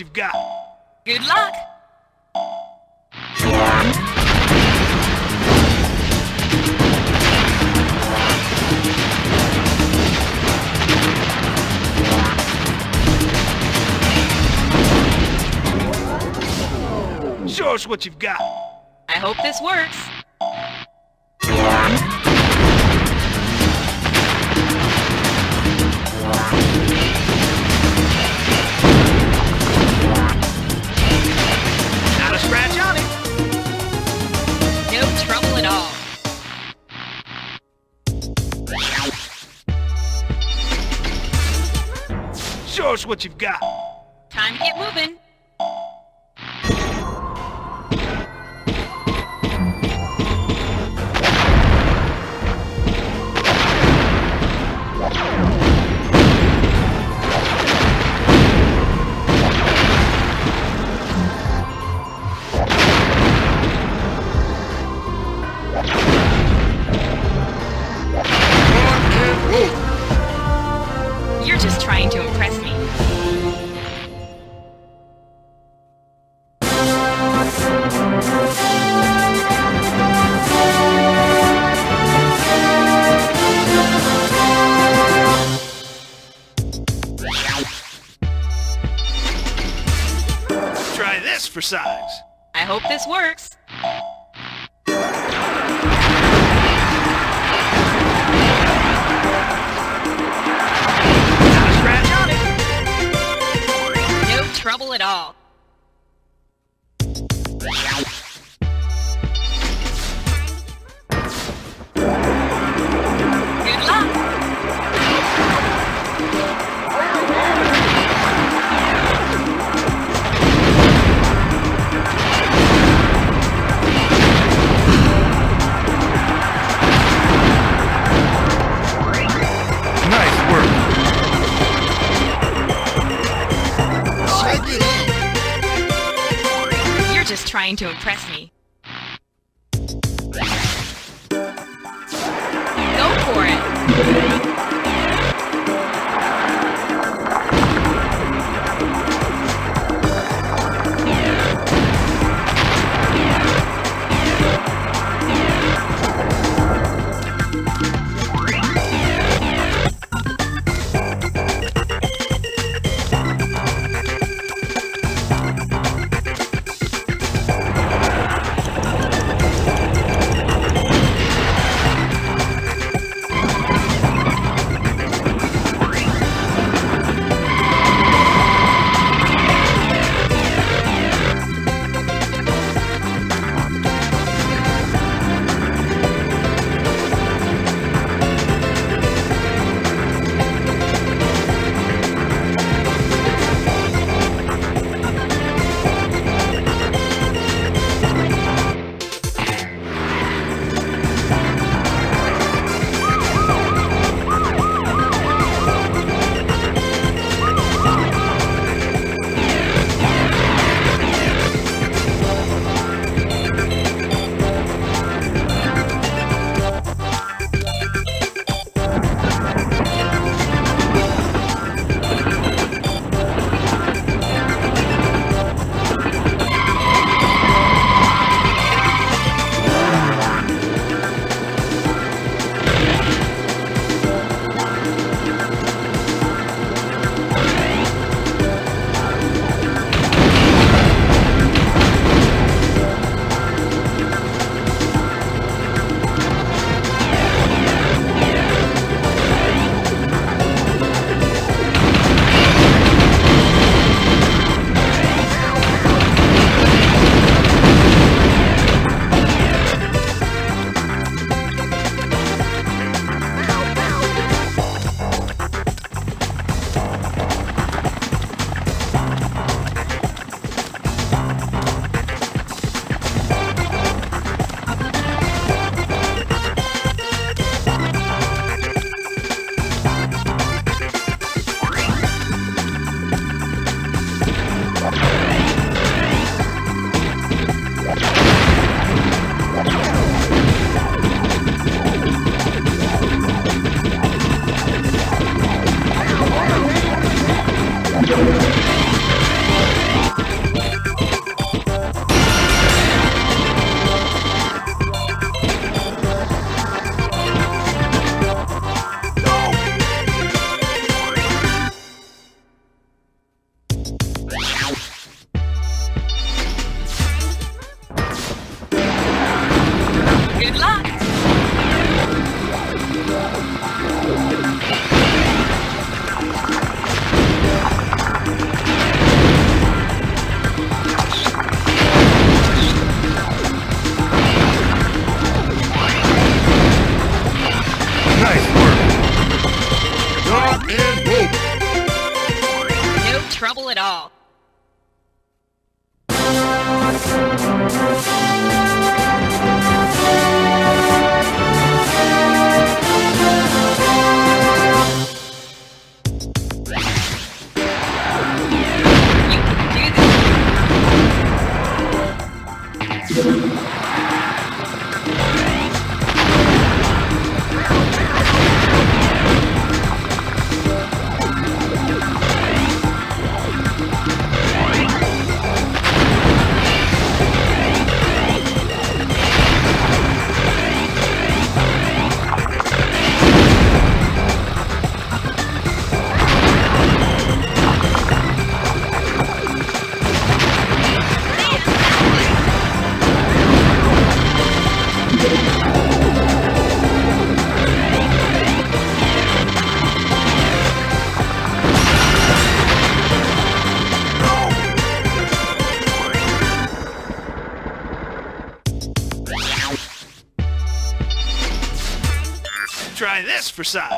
you've got. Good luck! Show us what you've got. I hope this works. you've got. Try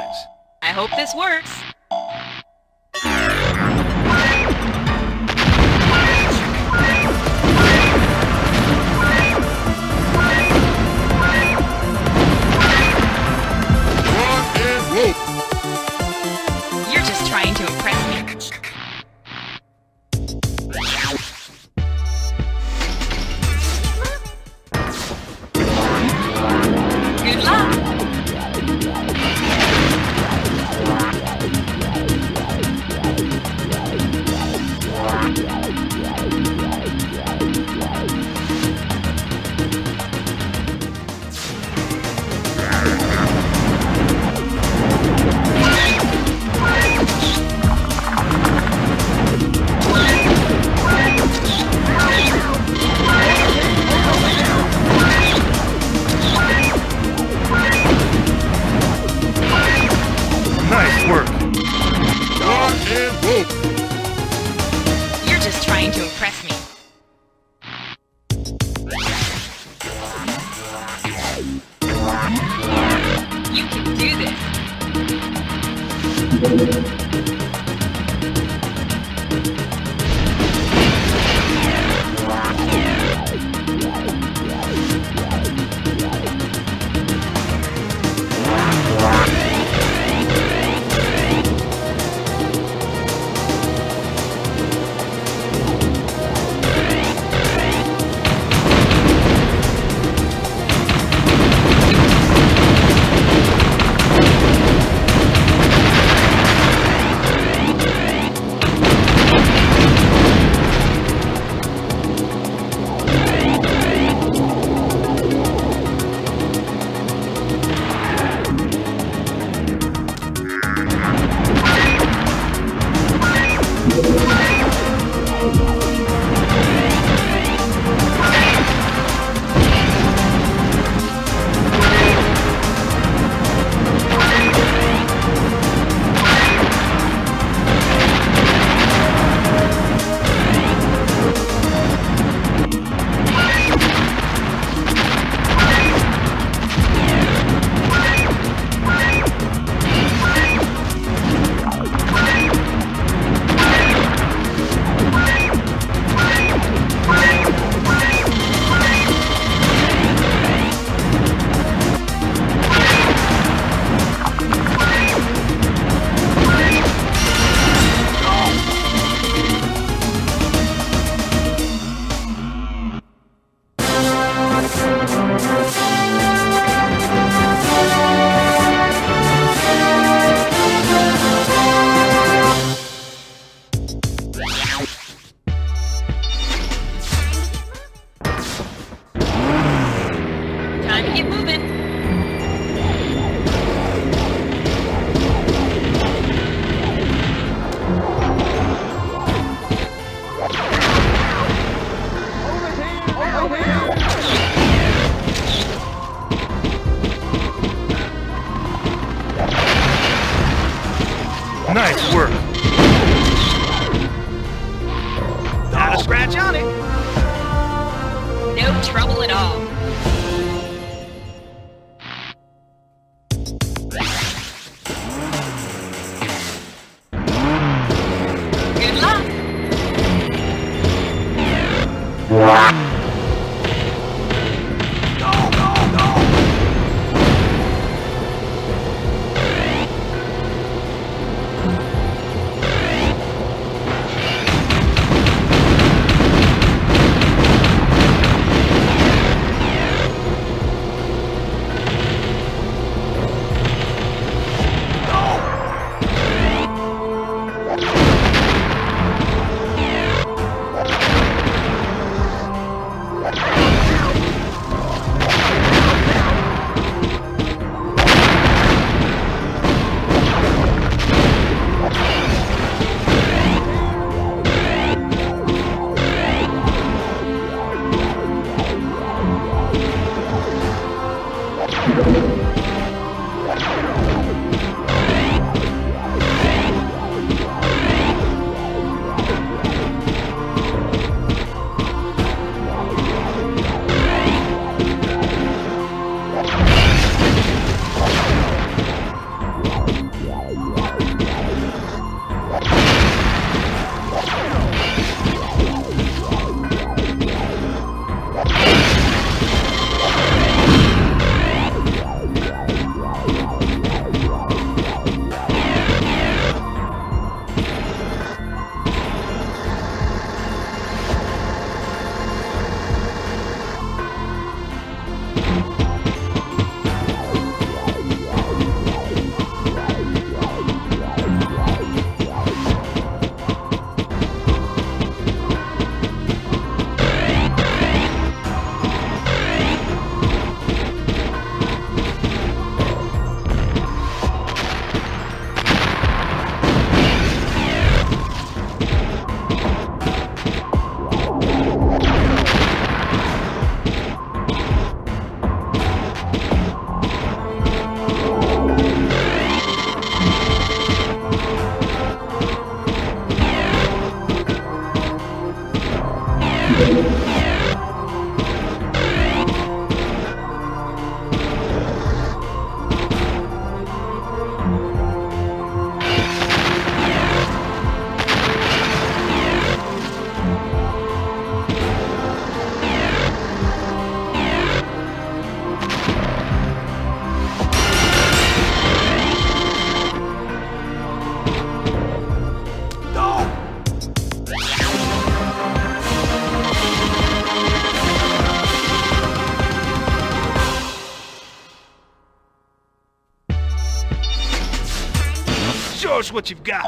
What you've got.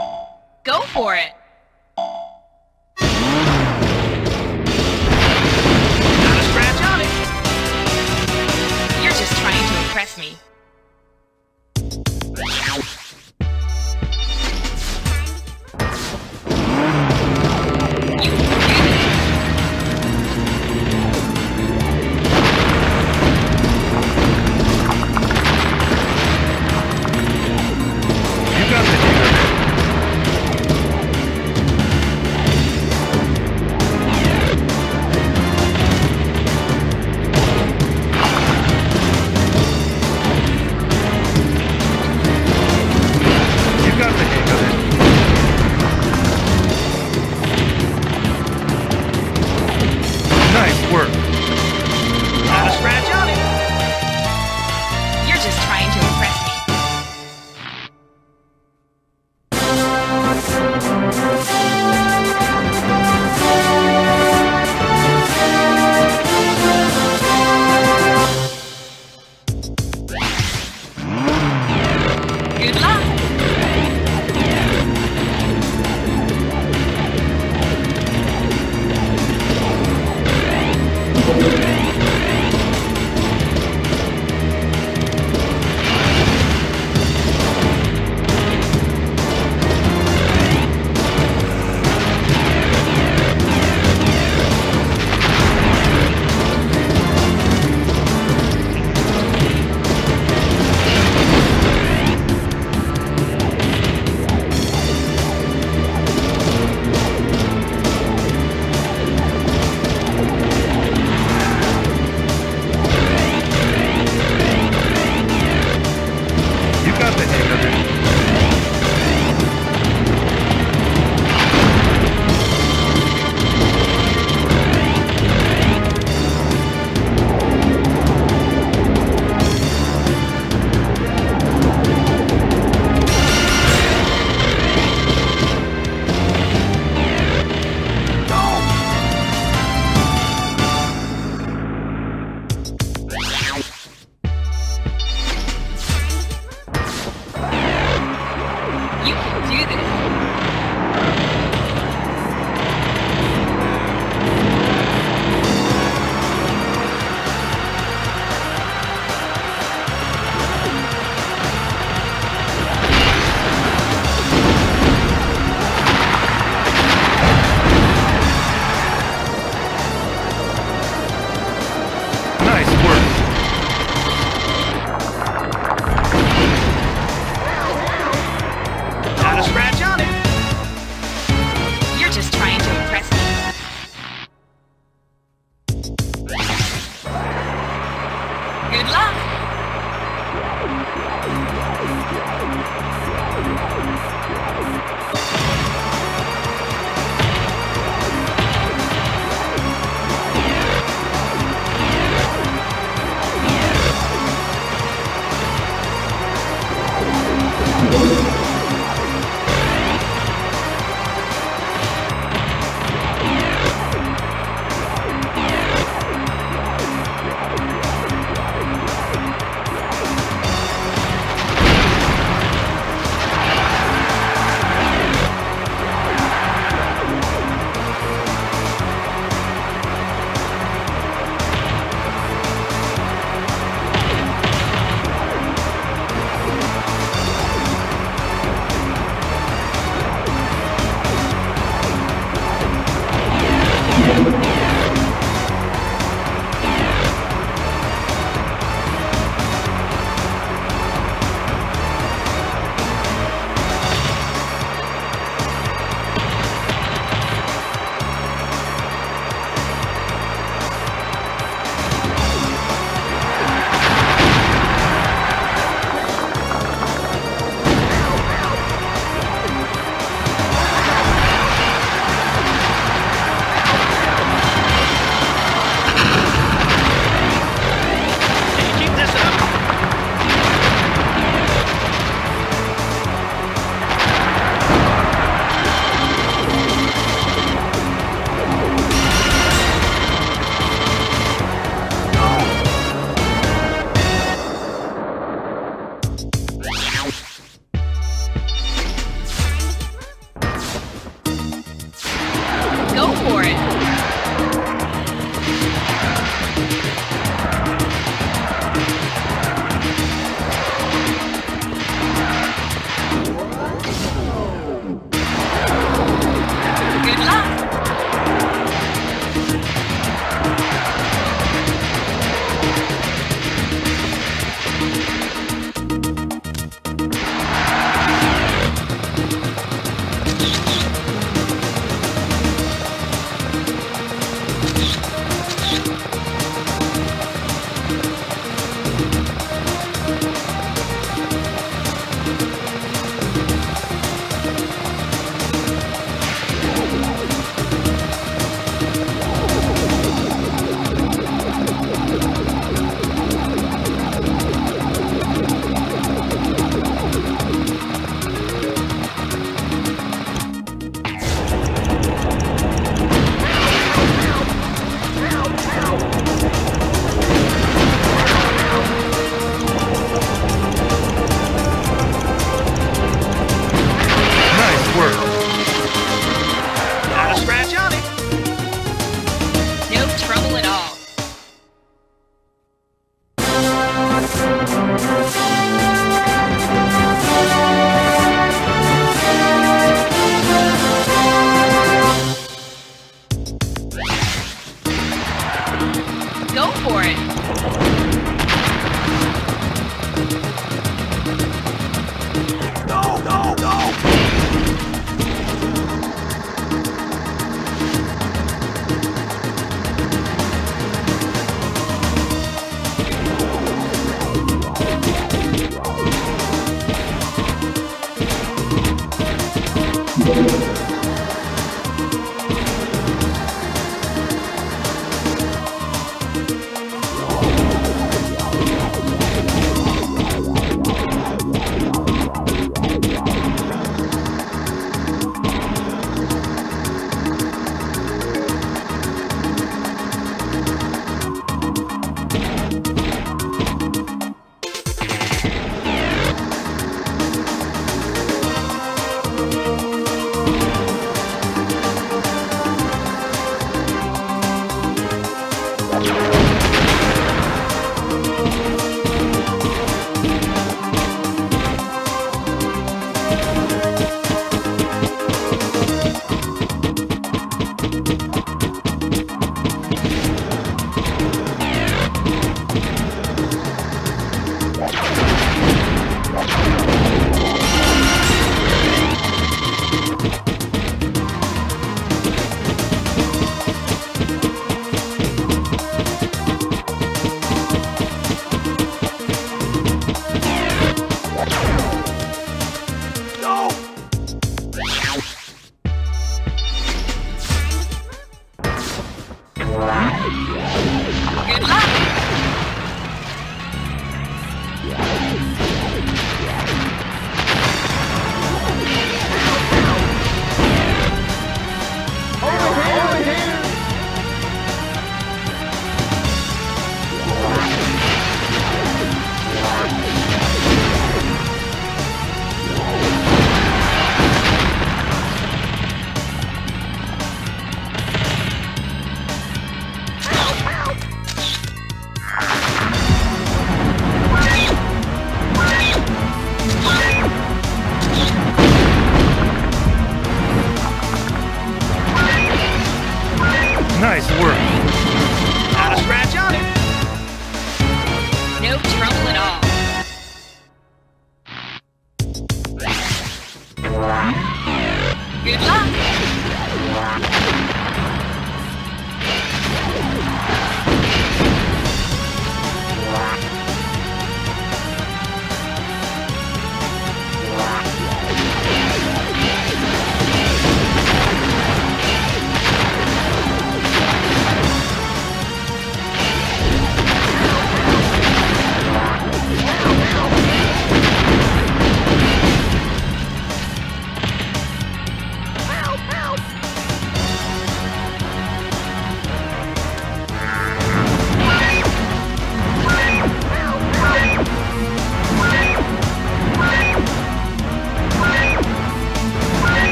Go for it.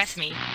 Impress me.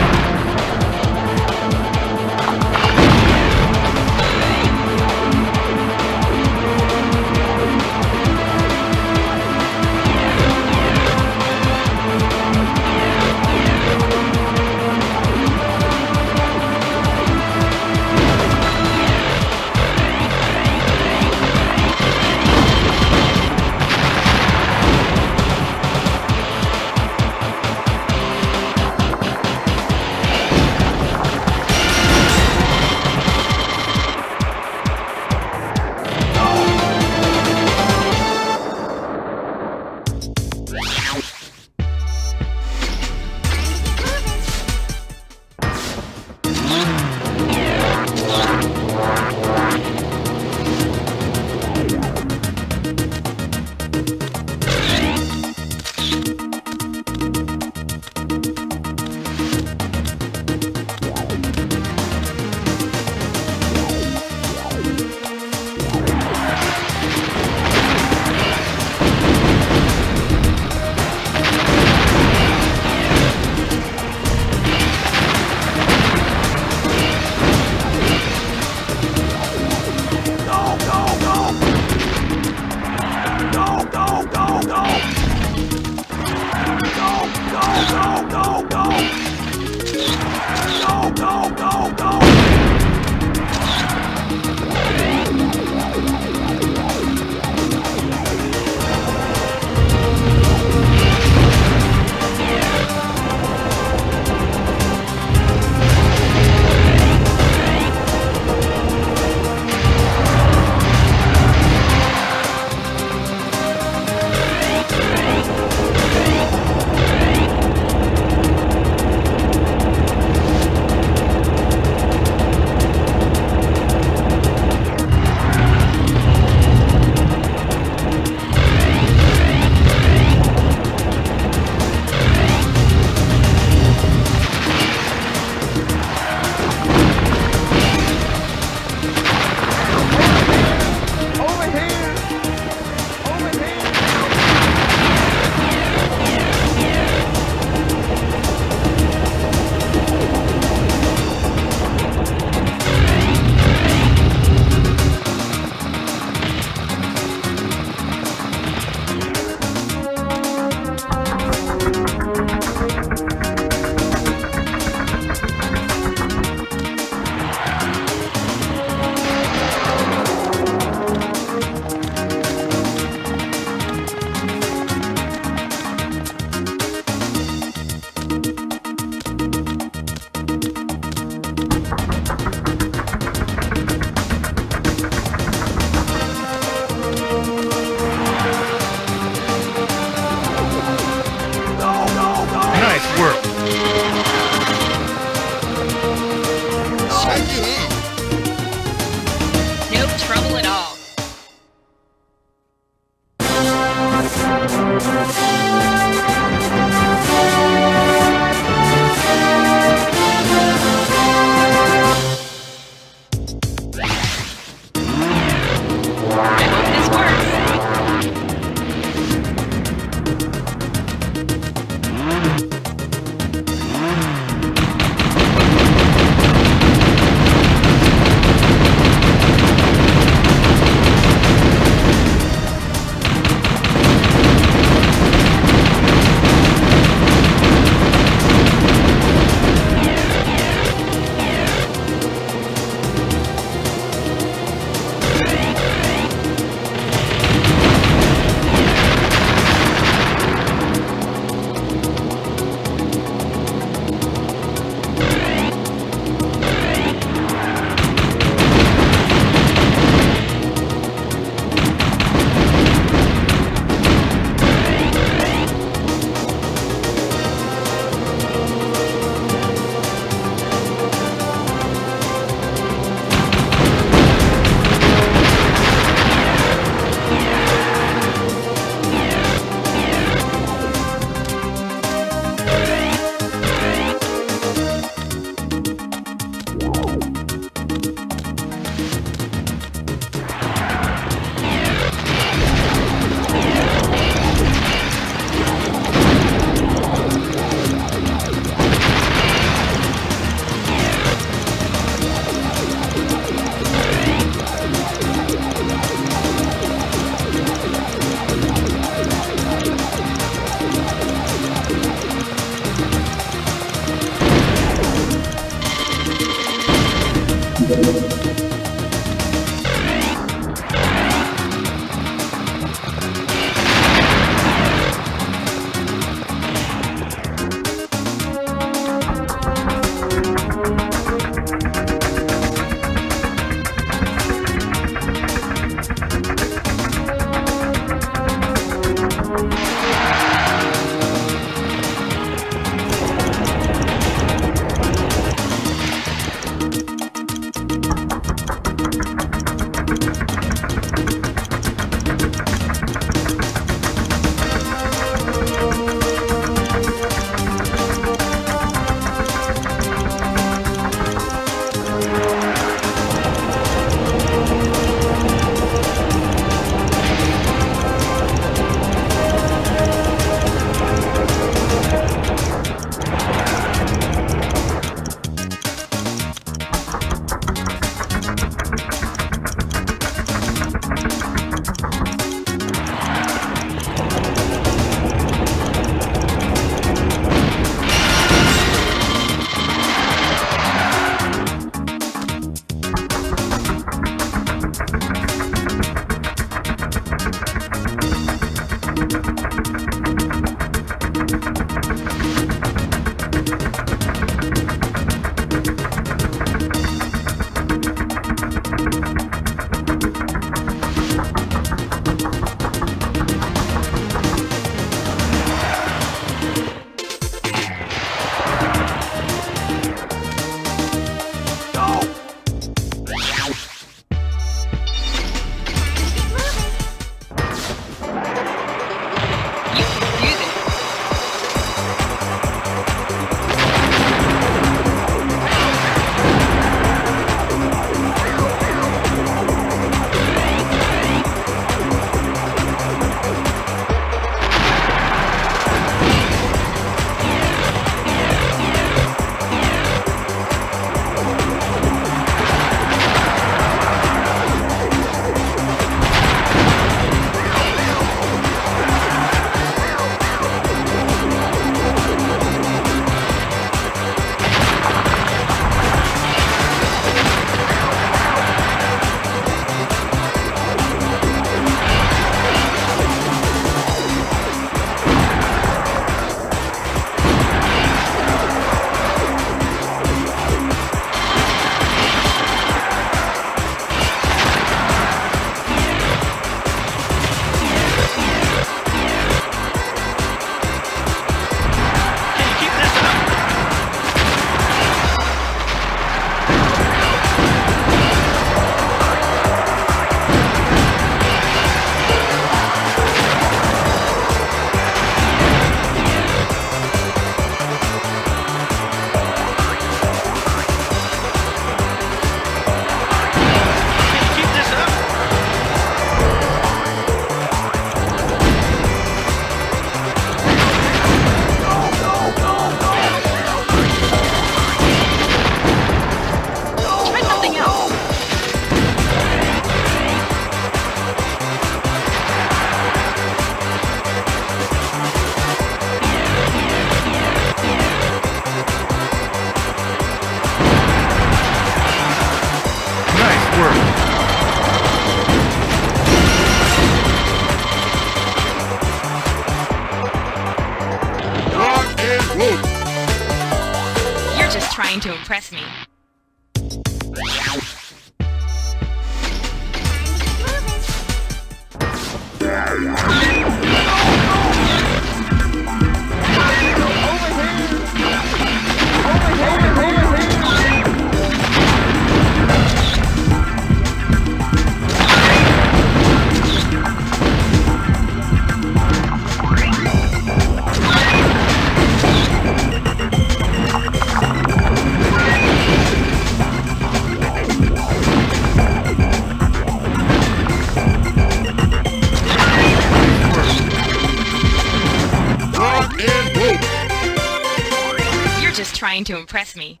Trying to impress me.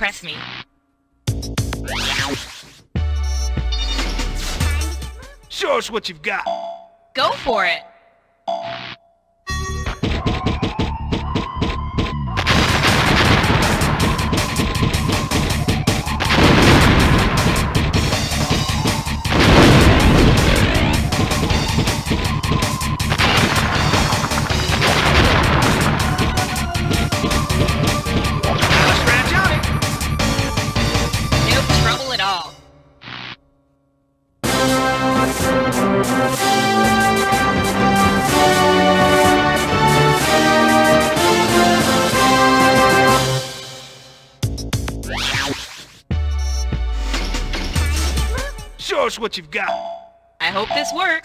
Impress me. Show us what you've got. What you've got. I hope this works.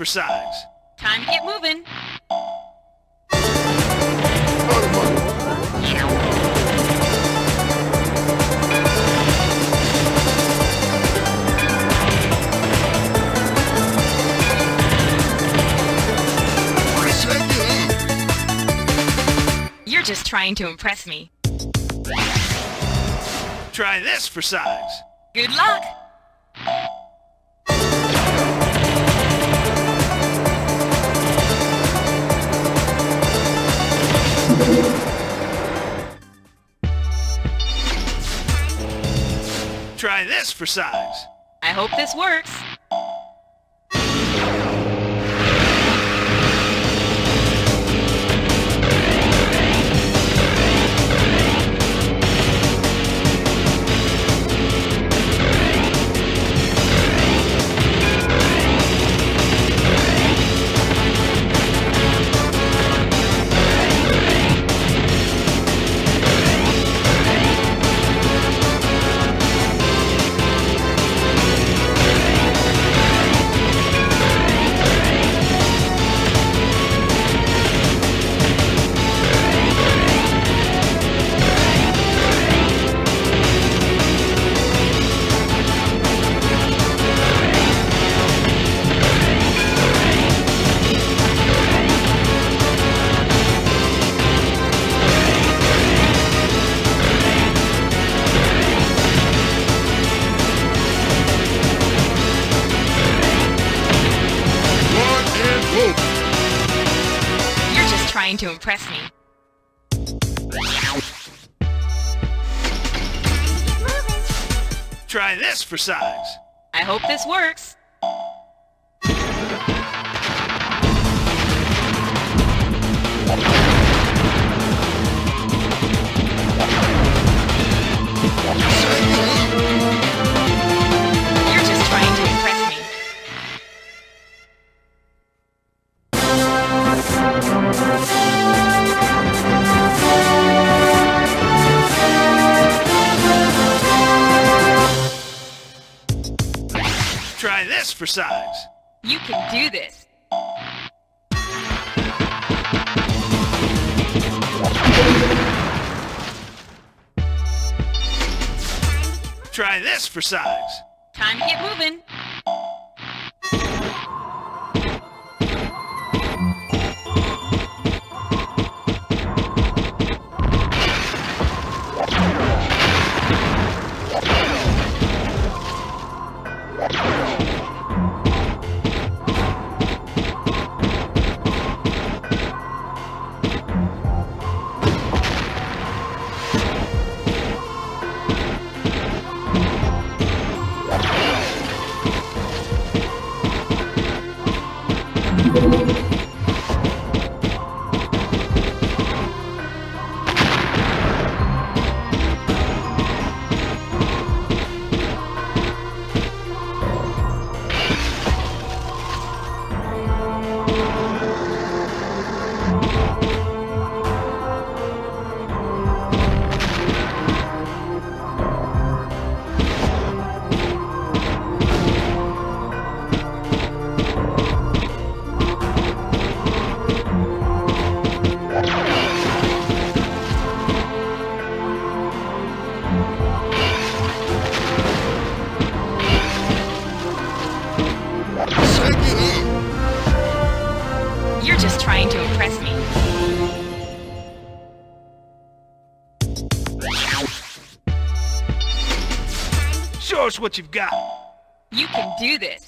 For size. Time to get moving. Out of money. Check it out. You're just trying to impress me. Try this for size. Good luck. Try this for size. I hope this works. For size. I hope this works. Try this for size. Time to get moving. What you've got. You can do this.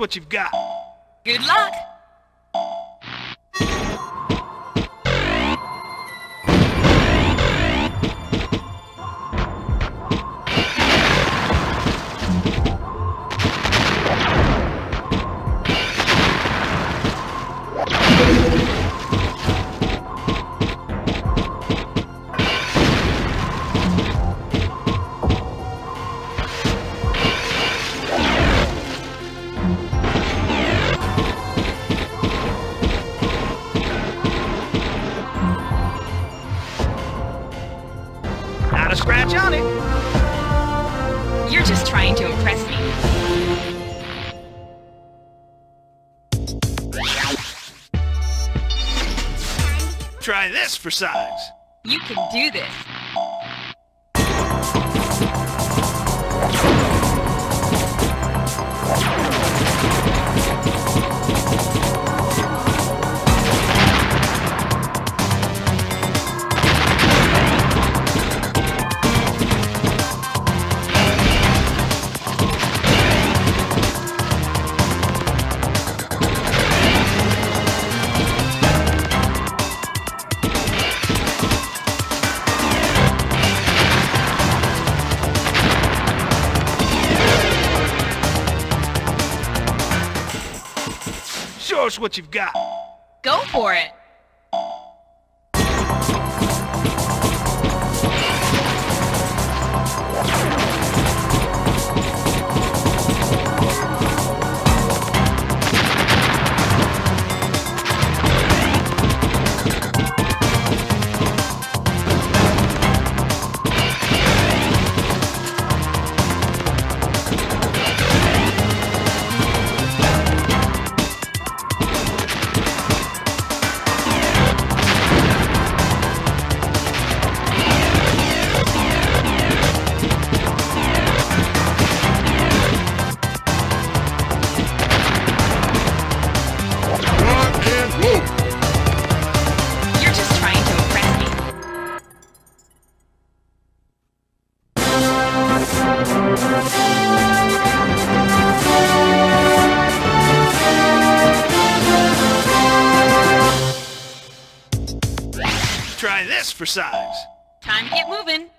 What you've got. Good luck. For size. You can do this. What you've got. Go for it. For size. Time to get moving.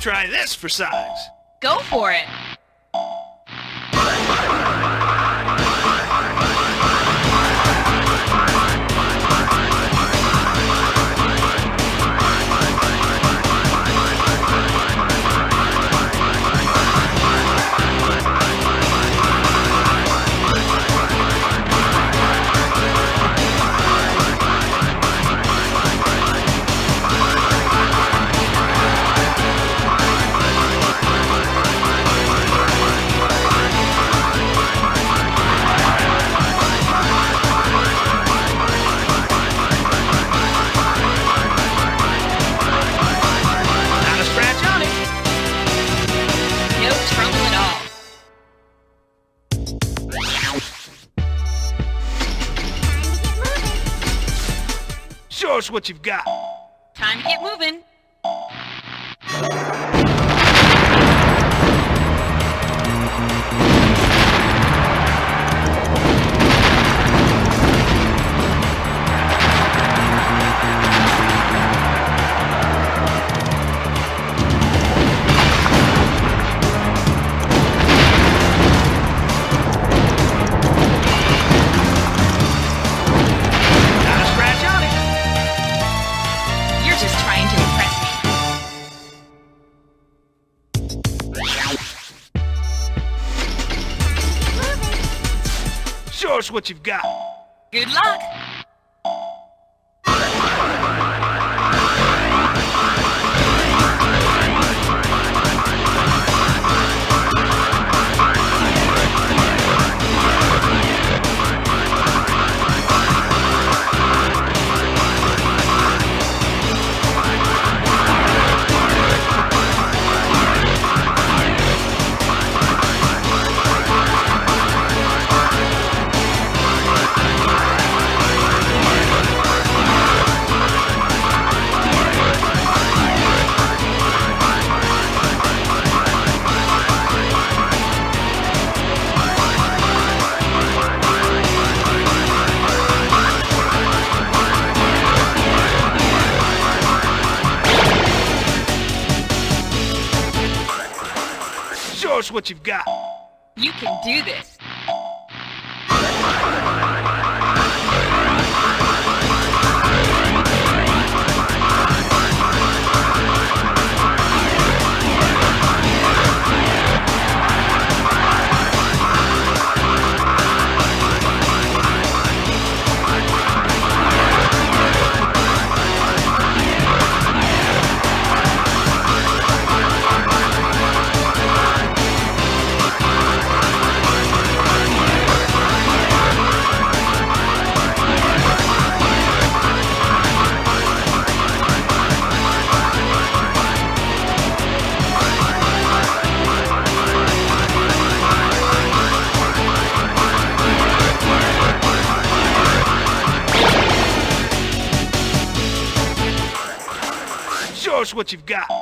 Try this for size. Go for it. Us what you've got. What you've got. Good luck. What you've got. What you've got.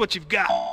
what you've got.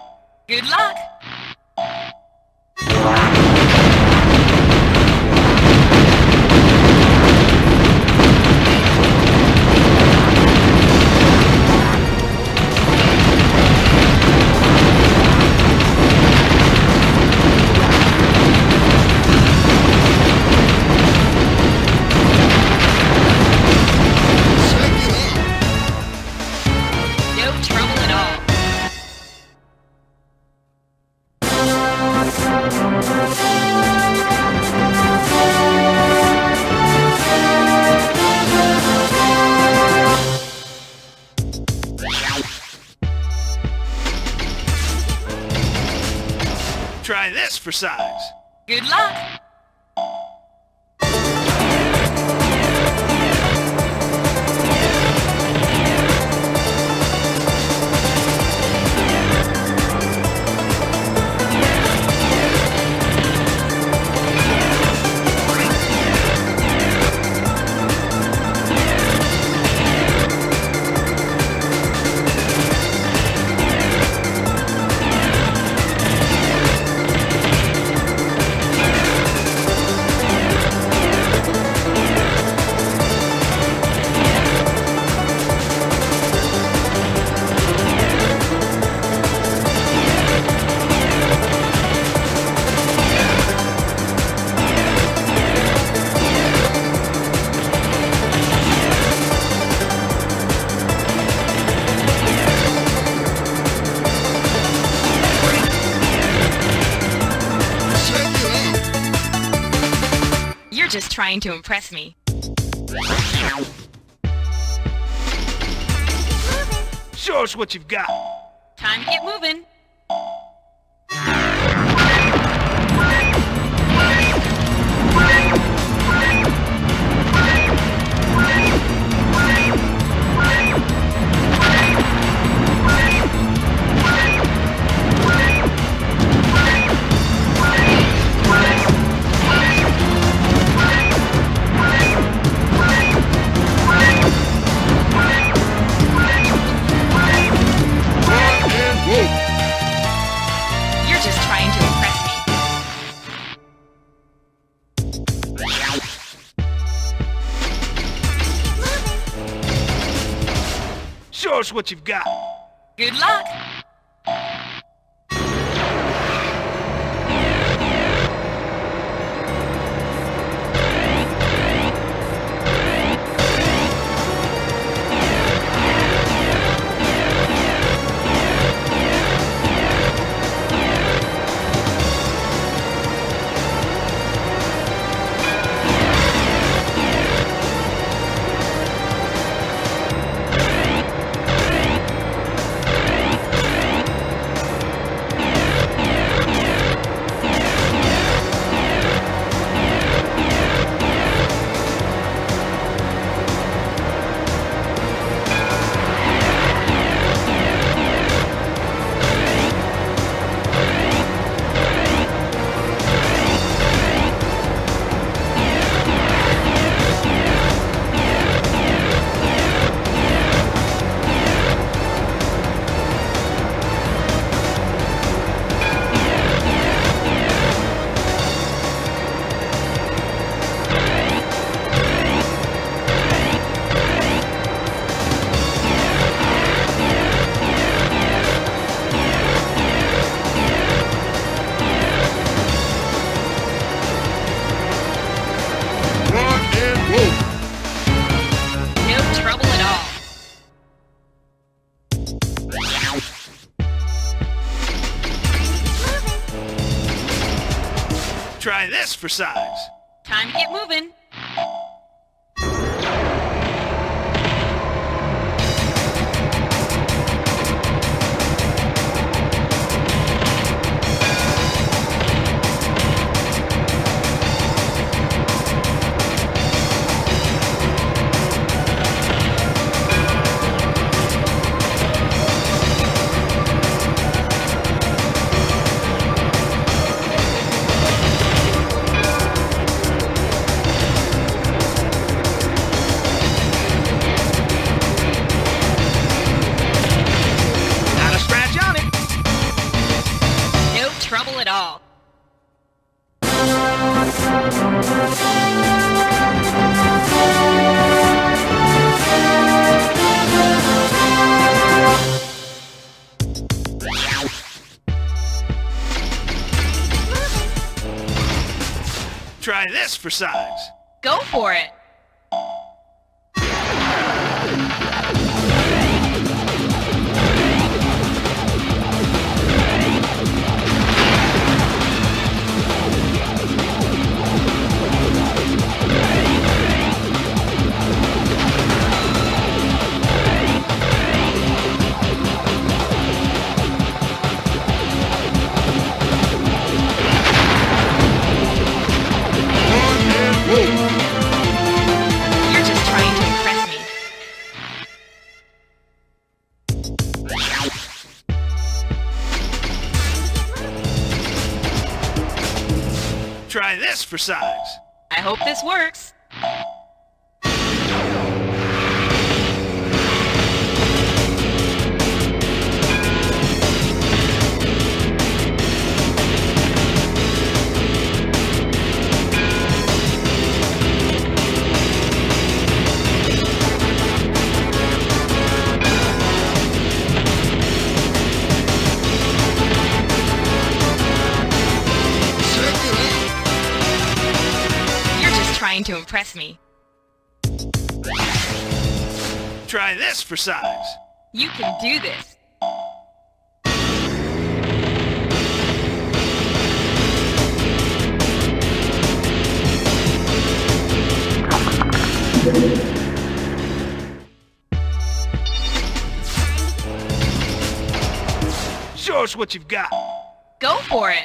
for Sai. trying to impress me. Show us what you've got. what you've got. for size. This for size. For size. You can do this. Show us what you've got. Go for it.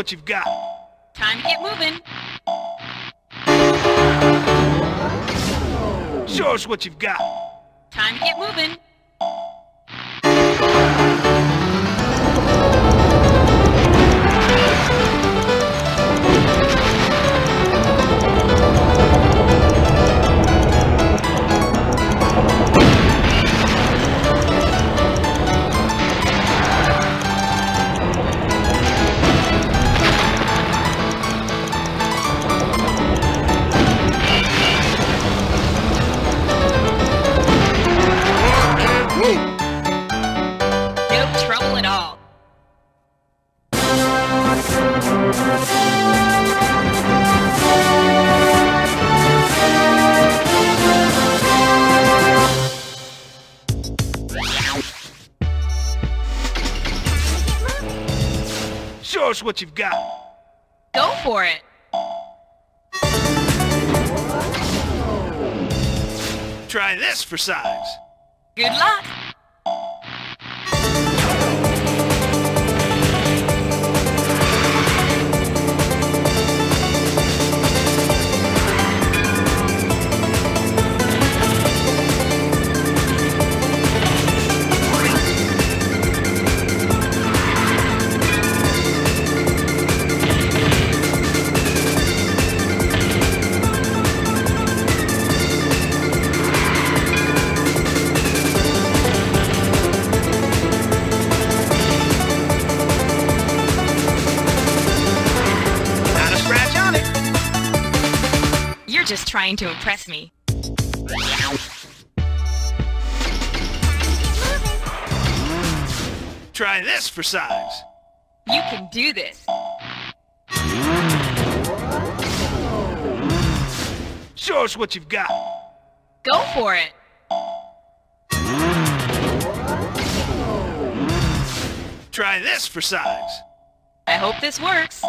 What you've got. Time to get moving. Show us what you've got. What you've got. Go for it. Try this for size. Just trying to impress me. Try this for size. You can do this. Show us what you've got. Go for it. Try this for size. I hope this works.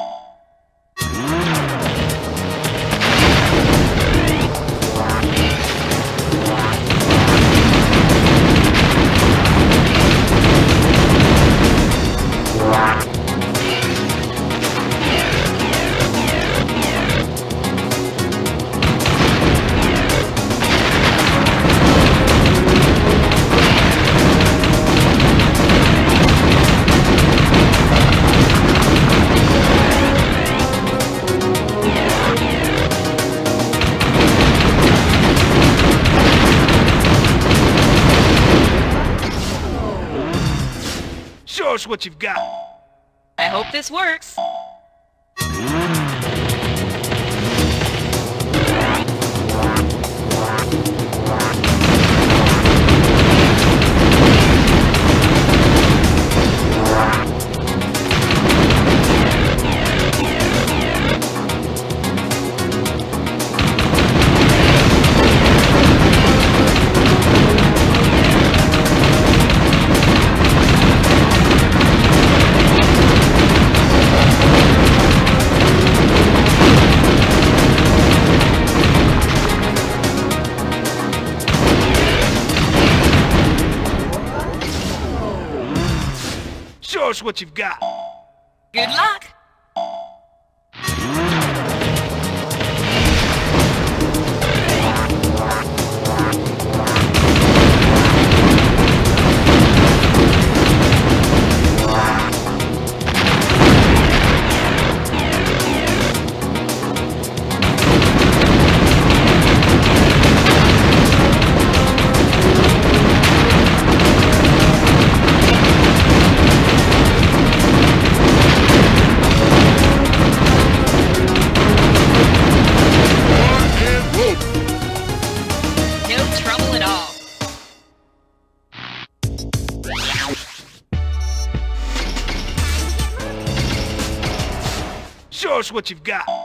Show us what you've got. I hope this works. What you've got. Good luck. What you've got.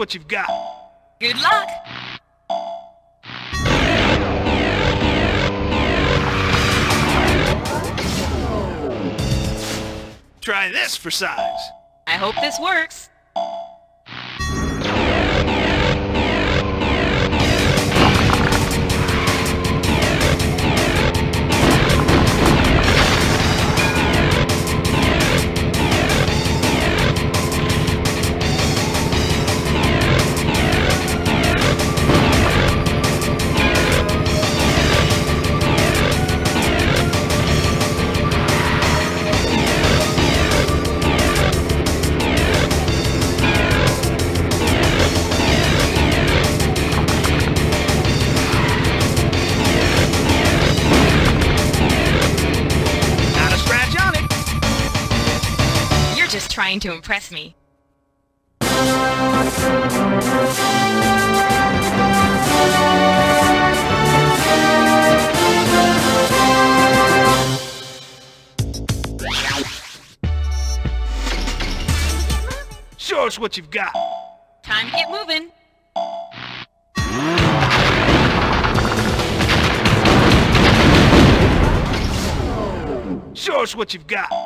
What you've got. Good luck. Try this for size. I hope this works. Trying to impress me. Show us what you've got. Time to get moving. Show us what you've got.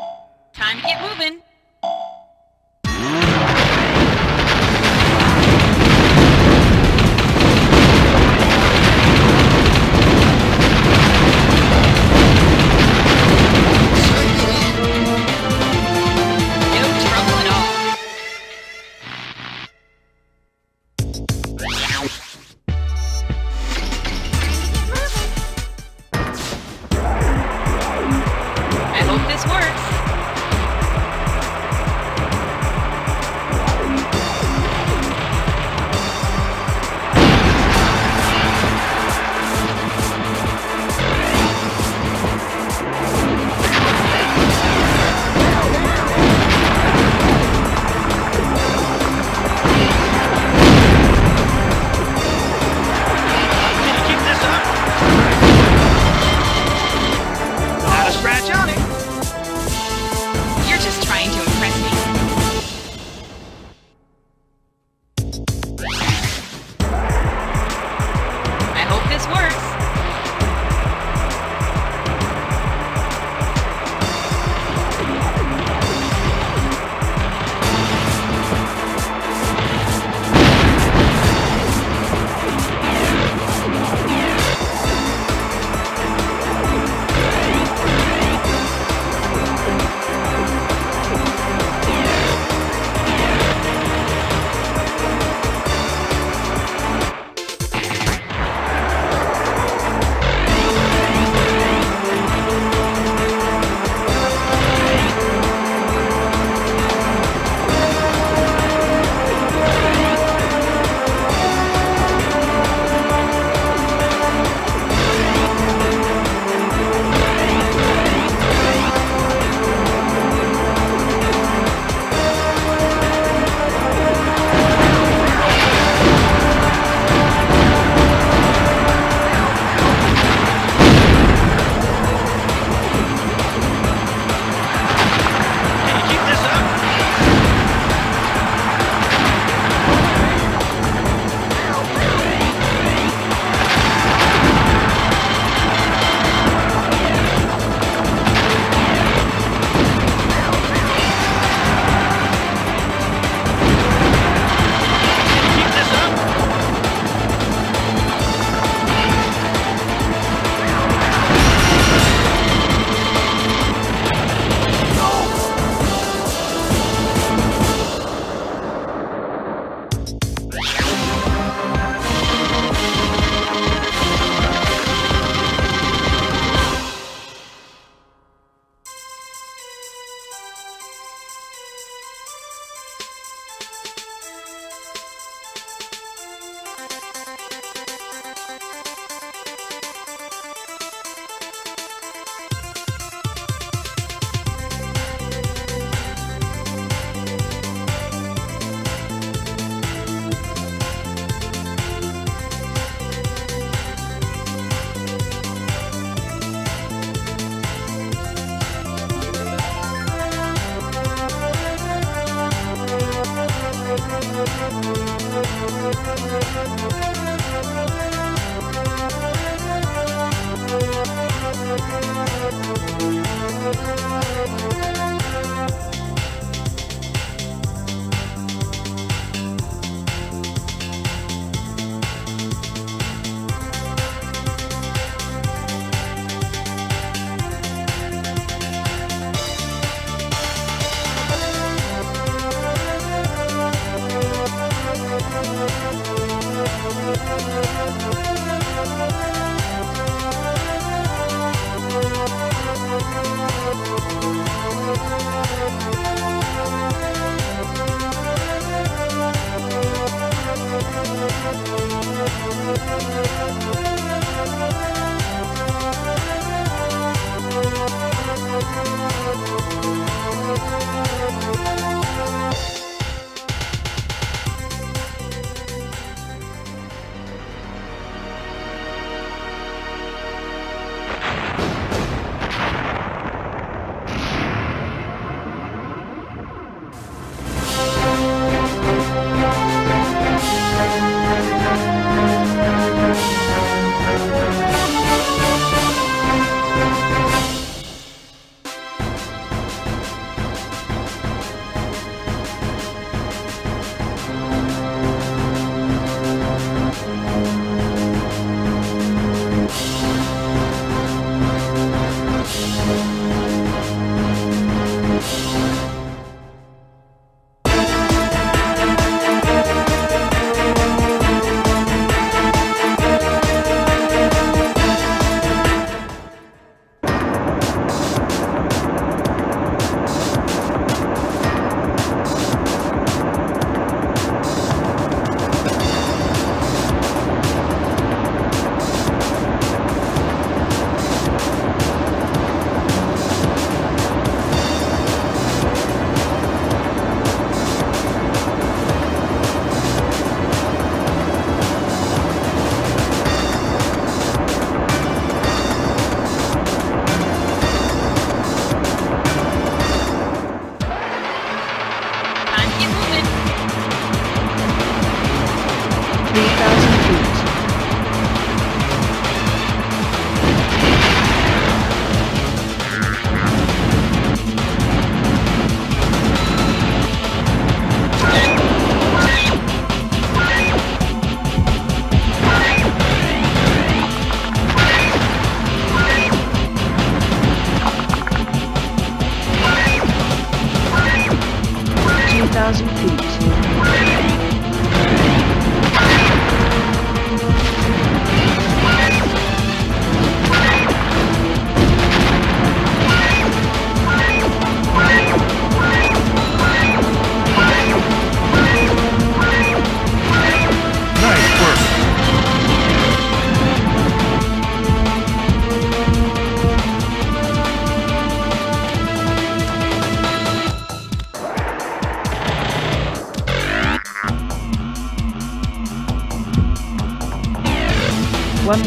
This works.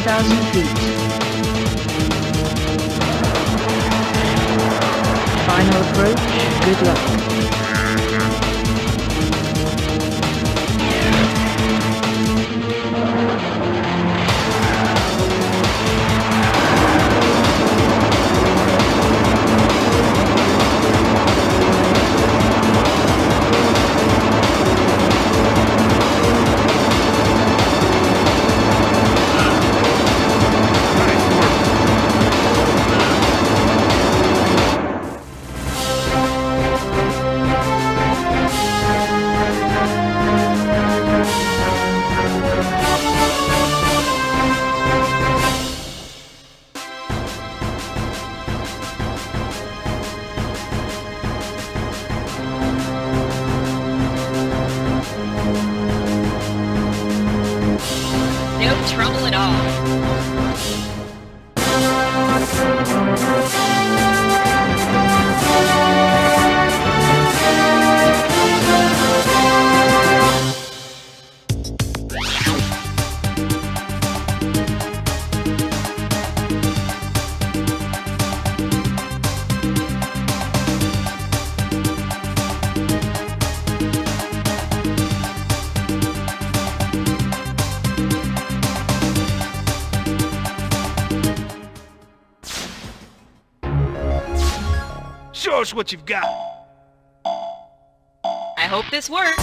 1,000 feet. What you've got. I hope this works.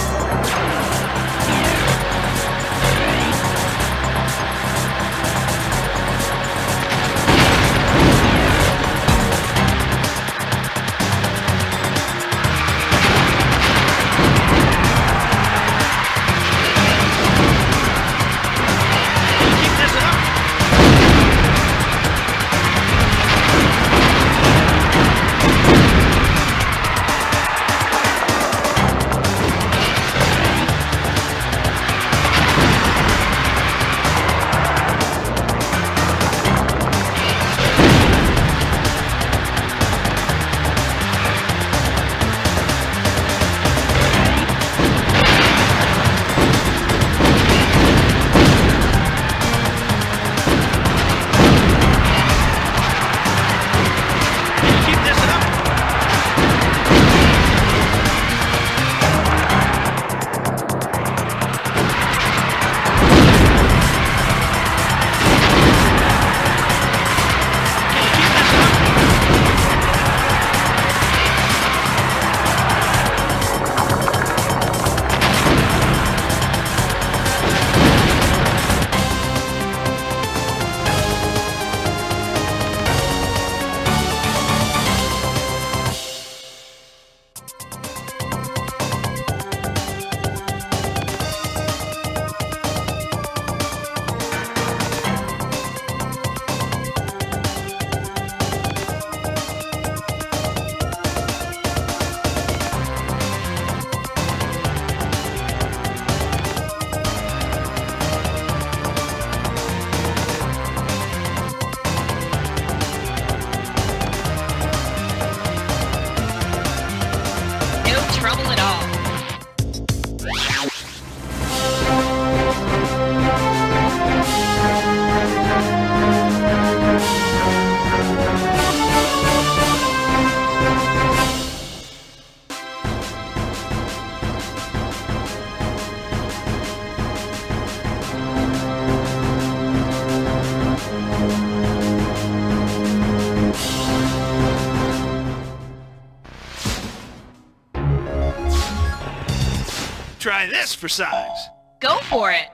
Try this for size. Go for it.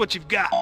what you've got.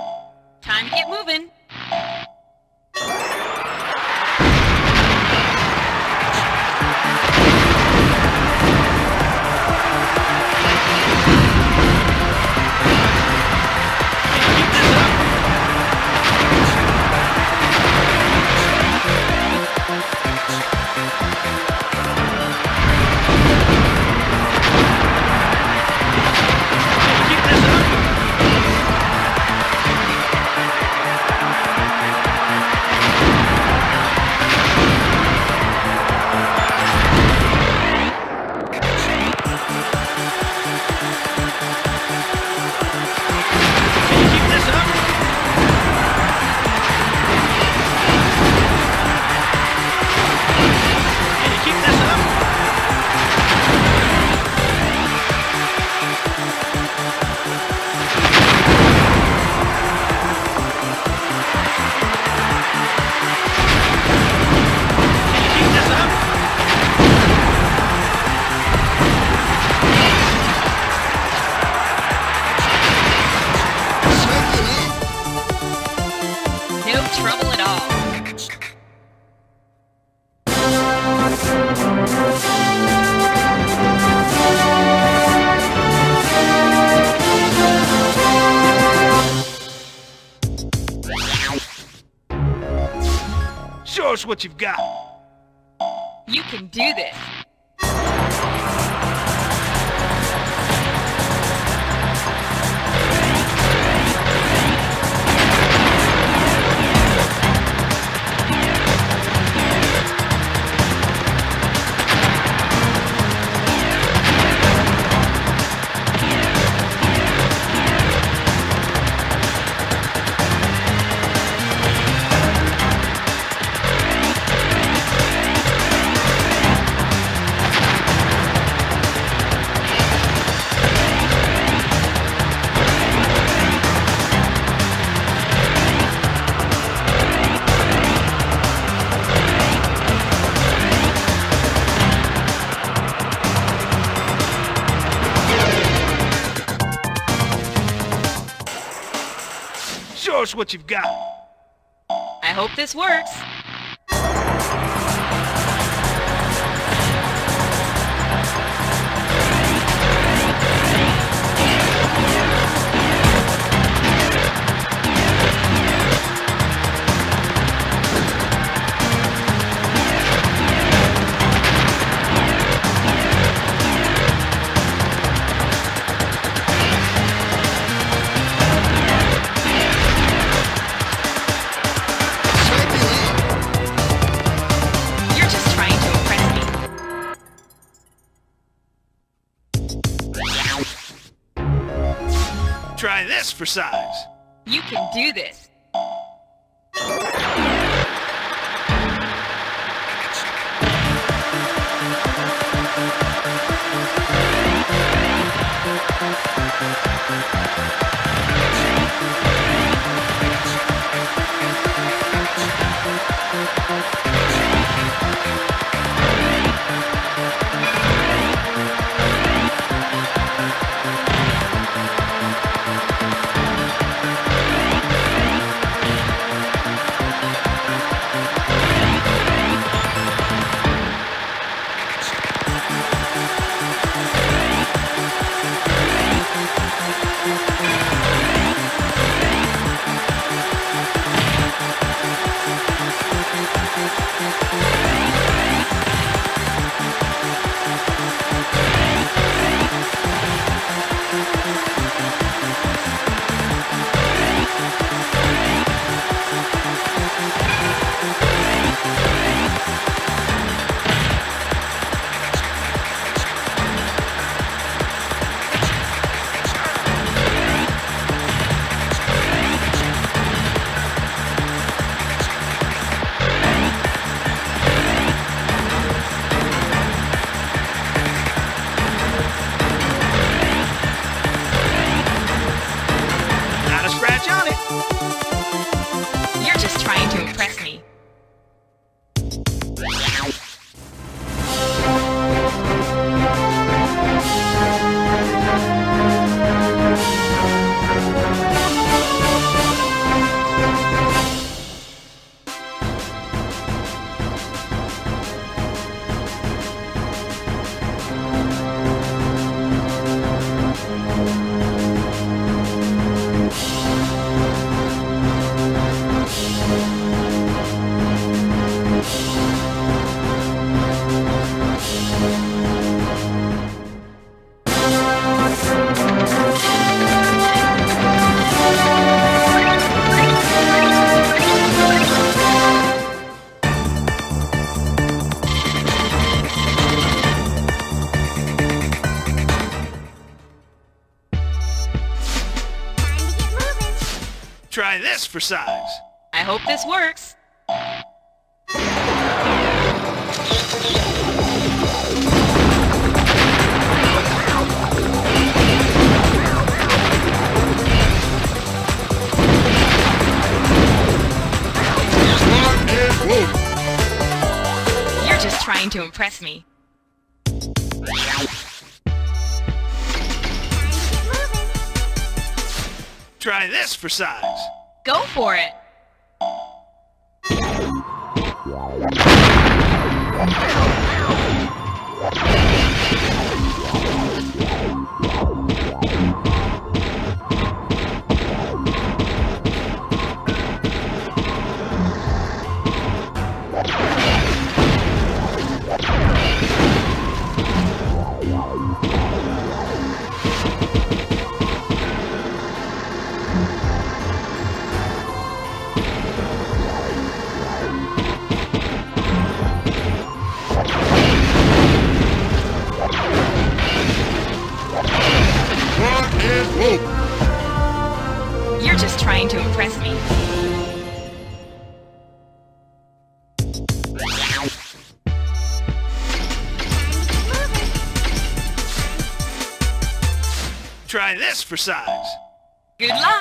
what you've got. what you've got. I hope this works. Try this for size. I hope this works. You're just trying to impress me. Try this for size. Go for it. Try this for size. Good luck.